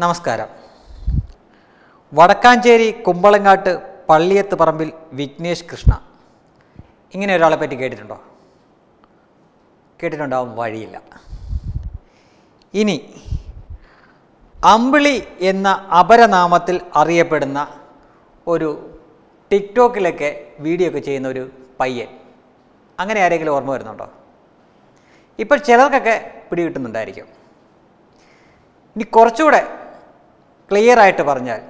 നമസ്കാരം. വടക്കാഞ്ചേരി കുമ്പളങ്ങാട്ട് പള്ളിയത്ത് പറമ്പിൽ വിഘ്നേഷ് കൃഷ്ണ. ഇങ്ങനെ ഒരാളെ പറ്റി കേട്ടിട്ടുണ്ടോ? കേട്ടിട്ടുണ്ടാവും വഴിയില്ല. ഇനി അമ്പിളി എന്ന അപരനാമത്തിൽ അറിയപ്പെടുന്ന ഒരു ടിക്ടോക്കിലൊക്കെ വീഡിയോ ഒക്കെ ചെയ്യുന്ന ഒരു പയ്യൻ. അങ്ങനെ ആരെങ്കിലും ഓർമ്മ വരുന്നുണ്ടോ? ഇപ്പോൾ ചിലർക്കൊക്കെ പിടികിട്ടുന്നുണ്ടായിരിക്കും. ഇനി കുറച്ചുകൂടെ ക്ലിയർ ആയിട്ട് പറഞ്ഞാൽ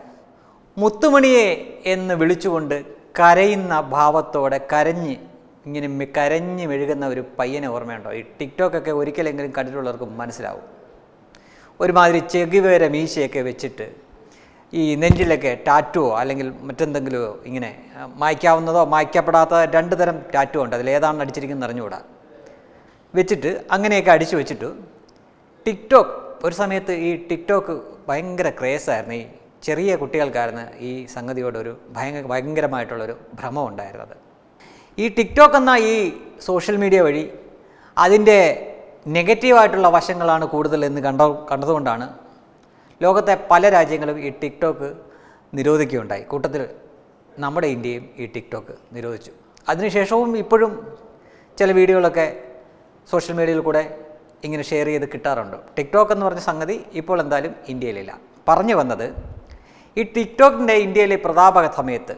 മുത്തുമണിയെ എന്ന് വിളിച്ചുകൊണ്ട് കരയുന്ന ഭാവത്തോടെ കരഞ്ഞ് ഇങ്ങനെ കരഞ്ഞ് മെഴുകുന്ന ഒരു പയ്യനെ ഓർമ്മയുണ്ടോ? ഈ ടിക്ടോക്കൊക്കെ ഒരിക്കലെങ്കിലും കണ്ടിട്ടുള്ളവർക്ക് മനസ്സിലാവും. ഒരുമാതിരി ചെകിവേര മീശയൊക്കെ വെച്ചിട്ട് ഈ നെഞ്ചിലൊക്കെ ടാറ്റുവോ അല്ലെങ്കിൽ മറ്റെന്തെങ്കിലുമോ ഇങ്ങനെ മായ്ക്കാവുന്നതോ മായ്ക്കപ്പെടാത്ത രണ്ട് തരം ടാറ്റു ഉണ്ട്. അതിലേതാണ് അടിച്ചിരിക്കുന്നത് അറിഞ്ഞുകൂടാ? വെച്ചിട്ട് അങ്ങനെയൊക്കെ അടിച്ചു വെച്ചിട്ട് ടിക്ടോക്ക് ഒരു സമയത്ത് ഈ ടിക്ടോക്ക് ഭയങ്കര ക്രേസായിരുന്നു ഈ ചെറിയ കുട്ടികൾക്കായിരുന്നു ഈ സംഗതിയോടൊരു ഭയങ്കര ഭയങ്കരമായിട്ടുള്ളൊരു ഭ്രമം ഉണ്ടായിരുന്നത്. ഈ ടിക്ടോക്ക് എന്ന ഈ സോഷ്യൽ മീഡിയ വഴി അതിന്റെ നെഗറ്റീവായിട്ടുള്ള വശങ്ങളാണ് കൂടുതൽ എന്ന് കണ്ട കണ്ടതുകൊണ്ടാണ് ലോകത്തെ പല രാജ്യങ്ങളും ഈ ടിക്ടോക്ക് നിരോധിക്കുകയുണ്ടായി. കൂട്ടത്തിൽ നമ്മുടെ ഇന്ത്യയും ഈ ടിക്ടോക്ക് നിരോധിച്ചു. അതിനുശേഷവും ഇപ്പോഴും ചില വീഡിയോകളൊക്കെ സോഷ്യൽ മീഡിയയിൽ കൂടെ ഇങ്ങനെ ഷെയർ ചെയ്ത് കിട്ടാറുണ്ട്. ടിക്ടോക്ക് എന്ന് പറഞ്ഞ സംഗതി ഇപ്പോൾ എന്തായാലും ഇന്ത്യയിലില്ല. പറഞ്ഞു വന്നത് ഈ ടിക്ടോക്കിന്റെ ഇന്ത്യയിലെ പ്രതാപക സമയത്ത്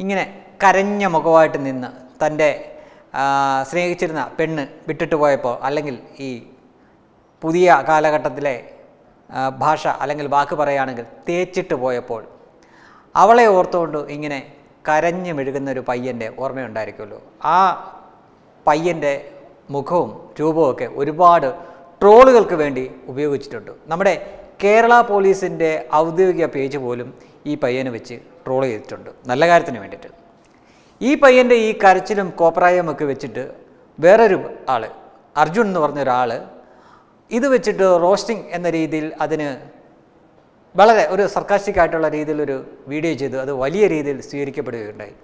ഇങ്ങനെ കരഞ്ഞ മുഖമായിട്ട് നിന്ന് തന്റെ സ്നേഹിച്ചിരുന്ന പെണ്ണ് വിട്ടിട്ട് പോയപ്പോൾ അല്ലെങ്കിൽ ഈ പുതിയ കാലഘട്ടത്തിലെ ഭാഷ അല്ലെങ്കിൽ വാക്ക് പറയുകയാണെങ്കിൽ തേച്ചിട്ട് പോയപ്പോൾ അവളെ ഓർത്തുകൊണ്ട് ഇങ്ങനെ കരഞ്ഞു മെഴുകുന്ന ഒരു പയ്യന്റെ ഓർമ്മയുണ്ടായിരിക്കുമല്ലോ. ആ പയ്യന്റെ മുഖവും രൂപവും ഒക്കെ ഒരുപാട് ട്രോളുകൾക്ക് വേണ്ടി ഉപയോഗിച്ചിട്ടുണ്ട്. നമ്മുടെ കേരള പോലീസിന്റെ ഔദ്യോഗിക പേജ് പോലും ഈ പയ്യനെ വെച്ച് ട്രോൾ ചെയ്തിട്ടുണ്ട്. നല്ല കാര്യത്തിന് വേണ്ടിയിട്ട്. ഈ പയ്യന്റെ ഈ കരച്ചിലും കോപ്രായവും ഒക്കെ വെച്ചിട്ട് വേറൊരു ആൾ അർജുൻ എന്ന് പറഞ്ഞ ഒരാൾ ഇത് വെച്ചിട്ട് റോസ്റ്റിംഗ് എന്ന രീതിയിൽ അതിന് വളരെ ഒരു സർക്കാസ്റ്റിക് ആയിട്ടുള്ള രീതിയിൽ ഒരു വീഡിയോ ചെയ്തു അത് വലിയ രീതിയിൽ സ്വീകരിക്കപ്പെടുകയുണ്ടായി.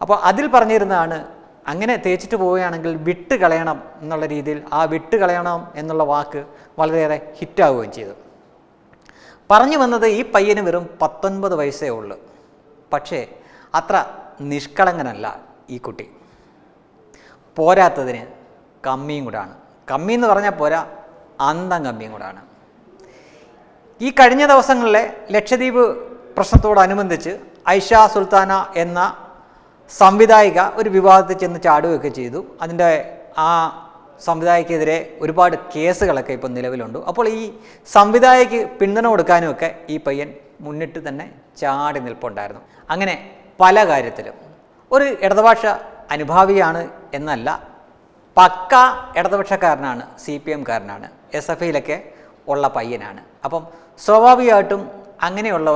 അപ്പോൾ അതിൽ പറഞ്ഞിരുന്നതാണ് അങ്ങനെ തേച്ചിട്ട് പോവുകയാണെങ്കിൽ വിട്ട് കളയണം എന്നുള്ള രീതിയിൽ ആ വിട്ട് കളയണം എന്നുള്ള വാക്ക് വളരെയേറെ ഹിറ്റാവുകയും ചെയ്തു. പറഞ്ഞു വന്നത് ഈ പയ്യന് വെറും പത്തൊൻപത് വയസ്സേ ഉള്ളൂ. പക്ഷേ അത്ര നിഷ്കളങ്കനല്ല ഈ കുട്ടി. പോരാത്തതിന് കമ്മിയും കൂടാണ്. കമ്മി എന്ന് പറഞ്ഞാൽ പോരാ അന്തം കമ്മിയും കൂടാണ്. ഈ കഴിഞ്ഞ ദിവസങ്ങളിലെ ലക്ഷദ്വീപ് പ്രശ്നത്തോടനുബന്ധിച്ച് ഐഷ സുൽത്താന എന്ന സംവിധായിക ഒരു വിവാദത്തിൽ ചെന്ന് ചാടുകയൊക്കെ ചെയ്തു. അതിന്റെ ആ സംവിധായകക്കെതിരെ ഒരുപാട് കേസുകളൊക്കെ ഇപ്പം നിലവിലുണ്ട്. അപ്പോൾ ഈ സംവിധായകക്ക് പിന്തുണ കൊടുക്കാനുമൊക്കെ ഈ പയ്യൻ മുന്നിട്ട് തന്നെ ചാടി നിൽപ്പുണ്ടായിരുന്നു. അങ്ങനെ പല കാര്യത്തിലും. ഒരു ഇടതുപക്ഷ അനുഭാവിയാണ് എന്നല്ല പക്ക ഇടതുപക്ഷക്കാരനാണ് സി പി എംകാരനാണ് എസ് എഫ് ഐയിലൊക്കെ ഉള്ള പയ്യനാണ്. അപ്പം സ്വാഭാവികമായിട്ടും അങ്ങനെയുള്ള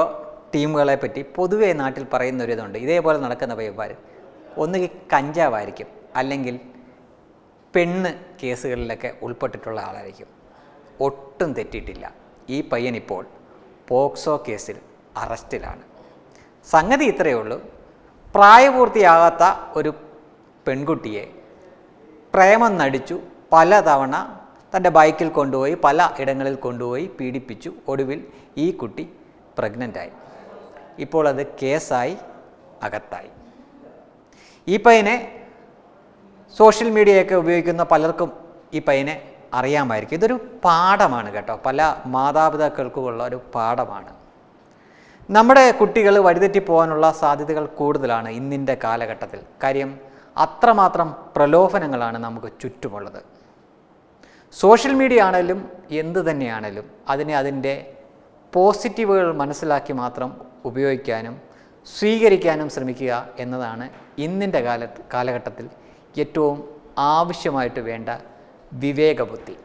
ടീമുകളെ പറ്റി പൊതുവേ നാട്ടിൽ പറയുന്ന ഒരു ഇതുണ്ട് ഇതേപോലെ നടക്കുന്ന പയ്യന്മാർ ഒന്നുകിൽ കഞ്ചാവായിരിക്കും അല്ലെങ്കിൽ പെണ്ണ് കേസുകളിലൊക്കെ ഉൾപ്പെട്ടിട്ടുള്ള ആളായിരിക്കും. ഒട്ടും തെറ്റിയിട്ടില്ല. ഈ പയ്യനിപ്പോൾ പോക്സോ കേസിൽ അറസ്റ്റിലാണ്. സംഗതി ഇത്രയേ ഉള്ളൂ. പ്രായപൂർത്തിയാകാത്ത ഒരു പെൺകുട്ടിയെ പ്രേമം നടിച്ചു പലതവണ തന്റെ ബൈക്കിൽ കൊണ്ടുപോയി പല ഇടങ്ങളിൽ കൊണ്ടുപോയി പീഡിപ്പിച്ചു. ഒടുവിൽ ഈ കുട്ടി പ്രഗ്നന്റായി. ഇപ്പോൾ അത് കേസായി അകത്തായി. ഈ പയ്യനെ സോഷ്യൽ മീഡിയയൊക്കെ ഉപയോഗിക്കുന്ന പലർക്കും ഈ പയ്യനെ അറിയാമായിരിക്കും. ഇതൊരു പാഠമാണ് കേട്ടോ. പല മാതാപിതാക്കൾക്കുമുള്ള ഒരു പാഠമാണ്. നമ്മുടെ കുട്ടികൾ വഴിതെറ്റി പോകാനുള്ള സാധ്യതകൾ കൂടുതലാണ് ഇന്നിന്റെ കാലഘട്ടത്തിൽ. കാര്യം അത്രമാത്രം പ്രലോഭനങ്ങളാണ് നമുക്ക് ചുറ്റുമുള്ളത്. സോഷ്യൽ മീഡിയ ആണെങ്കിലും എന്ത് തന്നെയാണെങ്കിലും അതിനെ അതിന്റെ പോസിറ്റീവുകൾ മനസ്സിലാക്കി മാത്രം ഉപയോഗിക്കാനും സ്വീകരിക്കാനും ശ്രമിക്കുക എന്നതാണ് ഇന്നിന്റെ കാല കാലഘട്ടത്തിൽ ഏറ്റവും ആവശ്യമായിട്ട് വേണ്ട വിവേകബുദ്ധി.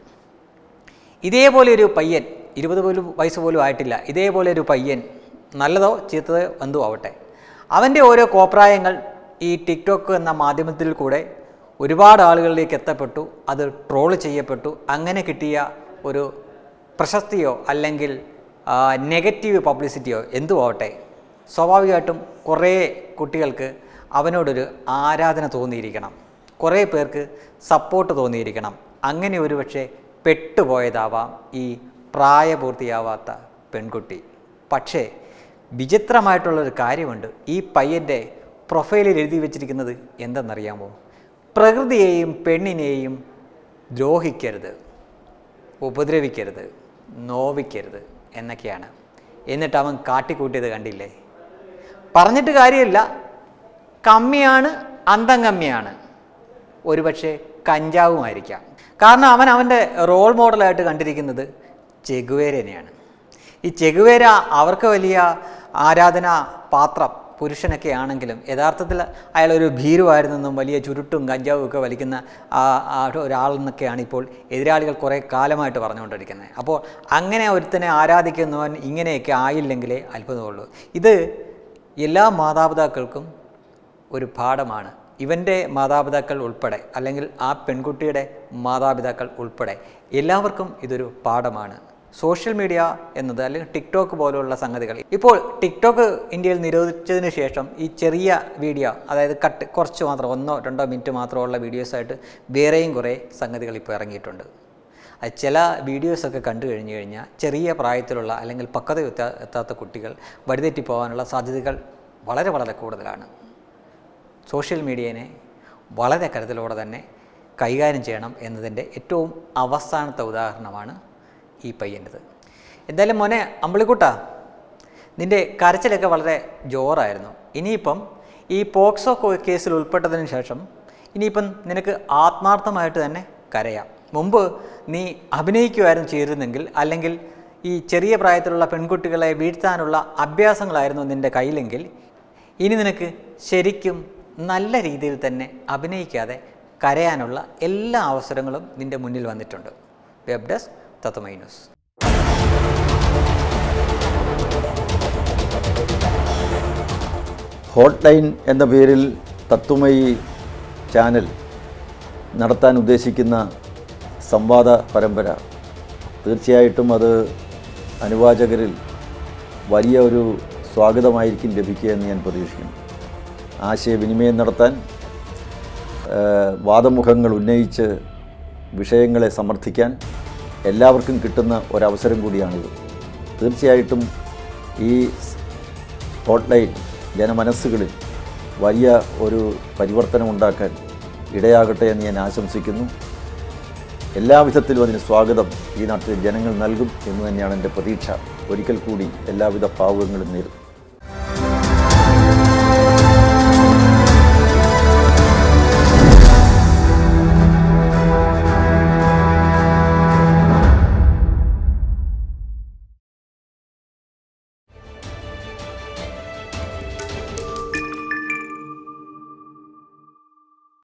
ഇതേപോലെ ഒരു പയ്യൻ ഇരുപത് പോലും വയസ്സ് പോലും ആയിട്ടില്ല. ഇതേപോലെ ഒരു പയ്യൻ നല്ലതോ ചീത്തതോ എന്തോ ആവട്ടെ. അവന്റെ ഓരോ കോപ്രായങ്ങൾ ഈ ടിക്ടോക്ക് എന്ന മാധ്യമത്തിൽ കൂടെ ഒരുപാട് ആളുകളിലേക്ക് എത്തപ്പെട്ടു. അത് ട്രോൾ ചെയ്യപ്പെട്ടു. അങ്ങനെ കിട്ടിയ ഒരു പ്രശസ്തിയോ അല്ലെങ്കിൽ നെഗറ്റീവ് പബ്ലിസിറ്റിയോ എന്തു ആവട്ടെ സ്വാഭാവികമായിട്ടും കുറേ കുട്ടികൾക്ക് അവനോടൊരു ആരാധന തോന്നിയിരിക്കണം. കുറേ പേർക്ക് സപ്പോർട്ട് തോന്നിയിരിക്കണം. അങ്ങനെ ഒരു പക്ഷേ പെട്ടുപോയതാവാം ഈ പ്രായപൂർത്തിയാവാത്ത പെൺകുട്ടി. പക്ഷേ വിചിത്രമായിട്ടുള്ളൊരു കാര്യമുണ്ട്. ഈ പയ്യന്റെ പ്രൊഫൈലിൽ എഴുതി വെച്ചിരിക്കുന്നത് എന്തെന്നറിയാമോ? പ്രകൃതിയെയും പെണ്ണിനെയും ദ്രോഹിക്കരുത് ഉപദ്രവിക്കരുത് നോവിക്കരുത്. എന്നൊക്കെയാണ്. എന്നിട്ട് അവൻ കാട്ടിക്കൂട്ടിയത് കണ്ടില്ലേ? പറഞ്ഞിട്ട് കാര്യമില്ല. കമ്മിയാണ് അന്തം കമ്മിയാണ്. ഒരുപക്ഷെ കഞ്ചാവുമായിരിക്കാം കാരണം അവൻ അവന്റെ റോൾ മോഡലായിട്ട് കണ്ടിരിക്കുന്നത് ചെഗുവേരനെയാണ്. ഈ ചെഗുവേര അവർക്ക് വലിയ ആരാധന പാത്രം പുരുഷനൊക്കെ ആണെങ്കിലും യഥാർത്ഥത്തിൽ അയാൾ ഒരു ഭീരുവായിരുന്നെന്നും വലിയ ചുരുട്ടും കഞ്ചാവും ഒക്കെ വലിക്കുന്ന ഒരാളെന്നൊക്കെയാണ് ഇപ്പോൾ എതിരാളികൾ കുറേ കാലമായിട്ട് പറഞ്ഞുകൊണ്ടിരിക്കുന്നത്. അപ്പോൾ അങ്ങനെ ഒരുത്തനെ ആരാധിക്കുന്നവൻ ഇങ്ങനെയൊക്കെ ആയില്ലെങ്കിലേ അത്ഭുതമുള്ളൂ. ഇത് എല്ലാ മാതാപിതാക്കൾക്കും ഒരു പാഠമാണ്. ഇവന്റെ മാതാപിതാക്കൾ ഉൾപ്പെടെ അല്ലെങ്കിൽ ആ പെൺകുട്ടിയുടെ മാതാപിതാക്കൾ ഉൾപ്പെടെ എല്ലാവർക്കും ഇതൊരു പാഠമാണ്. സോഷ്യൽ മീഡിയ എന്നത് അല്ലെങ്കിൽ ടിക്ടോക്ക് പോലുള്ള സംഗതികൾ. ഇപ്പോൾ ടിക്ടോക്ക് ഇന്ത്യയിൽ നിരോധിച്ചതിന് ശേഷം ഈ ചെറിയ വീഡിയോ അതായത് കട്ട് കുറച്ച് മാത്രം ഒന്നോ രണ്ടോ മിനിറ്റ് മാത്രമുള്ള വീഡിയോസായിട്ട് വേറെയും കുറേ സംഗതികൾ ഇപ്പോൾ ഇറങ്ങിയിട്ടുണ്ട്. അത് ചില വീഡിയോസൊക്കെ കണ്ടു കഴിഞ്ഞു കഴിഞ്ഞാൽ ചെറിയ പ്രായത്തിലുള്ള അല്ലെങ്കിൽ പക്വത എത്താത്ത കുട്ടികൾ വഴിതെറ്റി പോകാനുള്ള സാധ്യതകൾ വളരെ വളരെ കൂടുതലാണ്. സോഷ്യൽ മീഡിയനെ വളരെ കരുതലോടെ തന്നെ കൈകാര്യം ചെയ്യണം എന്നതിന്റെ ഏറ്റവും അവസാനത്തെ ഉദാഹരണമാണ് ഈ പയ്യന്റെത് എന്തായാലും മോനെ അമ്പിളിക്കൂട്ടാ നിന്റെ കരച്ചിലൊക്കെ വളരെ ജോറായിരുന്നു. ഇനിയിപ്പം ഈ പോക്സോ കേസിൽ ഉൾപ്പെട്ടതിന് ശേഷം ഇനിയിപ്പം നിനക്ക് ആത്മാർത്ഥമായിട്ട് തന്നെ കരയാം. മുമ്പ് നീ അഭിനയിക്കുമായിരുന്നു ചേരുന്നെങ്കിൽ അല്ലെങ്കിൽ ഈ ചെറിയ പ്രായത്തിലുള്ള പെൺകുട്ടികളെ വീഴ്ത്താനുള്ള അഭ്യാസങ്ങളായിരുന്നു നിന്റെ കയ്യിലെങ്കിൽ ഇനി നിനക്ക് ശരിക്കും നല്ല രീതിയിൽ തന്നെ അഭിനയിക്കാതെ കരയാനുള്ള എല്ലാ അവസരങ്ങളും നിന്റെ മുന്നിൽ വന്നിട്ടുണ്ട്. Web desk news hot line എന്ന പേരിൽ തത്വമയി ചാനൽ നടത്താൻ ഉദ്ദേശിക്കുന്ന സംവാദ പരമ്പര. തീർച്ചയായിട്ടും അത് അനുവാചകരിൽ വലിയ ഒരു സ്വാഗതമായിരിക്കും ലഭിക്കുക എന്ന് ഞാൻ പ്രതീക്ഷിക്കുന്നു. ആശയവിനിമയം നടത്താൻ വാദമുഖങ്ങൾ ഉന്നയിച്ച് വിഷയങ്ങളെ സമർത്ഥിക്കാൻ എല്ലാവർക്കും കിട്ടുന്ന ഒരവസരം കൂടിയാണിത്. തീർച്ചയായിട്ടും ഈ ഹോട്ട്ലൈൻ ജനമനസ്സുകളിൽ വലിയ ഒരു പരിവർത്തനം ഉണ്ടാക്കാൻ ഇടയാകട്ടെ എന്ന് ഞാൻ ആശംസിക്കുന്നു. എല്ലാവിധത്തിലും അതിന് സ്വാഗതം ഈ നാട്ടിലെ ജനങ്ങൾ നൽകും എന്ന് തന്നെയാണ് എന്റെ പ്രതീക്ഷ. ഒരിക്കൽ കൂടി എല്ലാവിധ ഭാവുകങ്ങളും നേരുന്നു